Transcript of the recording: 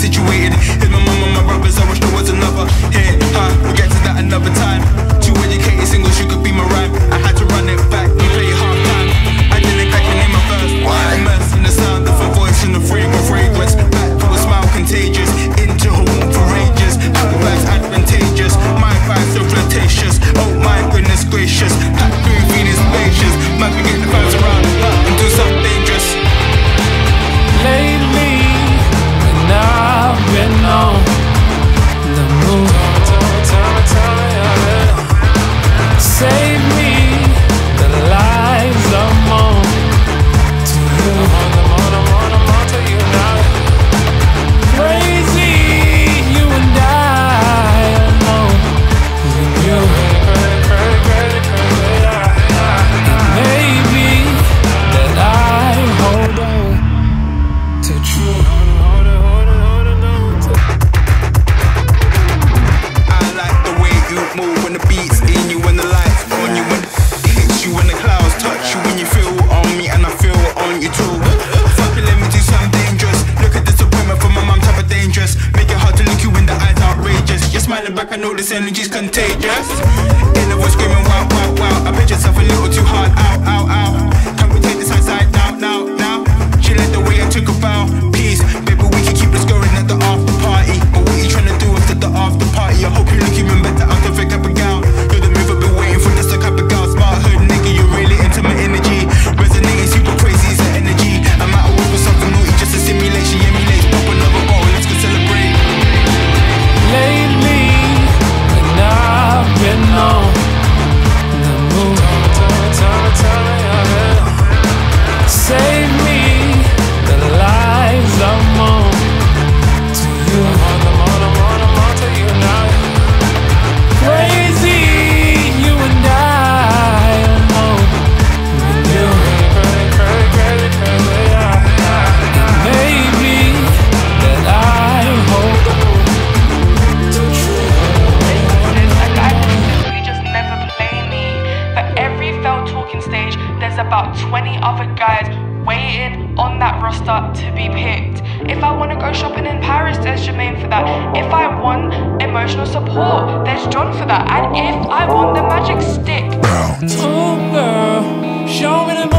situation. back, I know this energy's contagious. 20 other guys waiting on that roster to be picked. If I want to go shopping in Paris, there's Jermaine for that. If I want emotional support, there's John for that. And if I want the magic stick. Oh, girl, show me the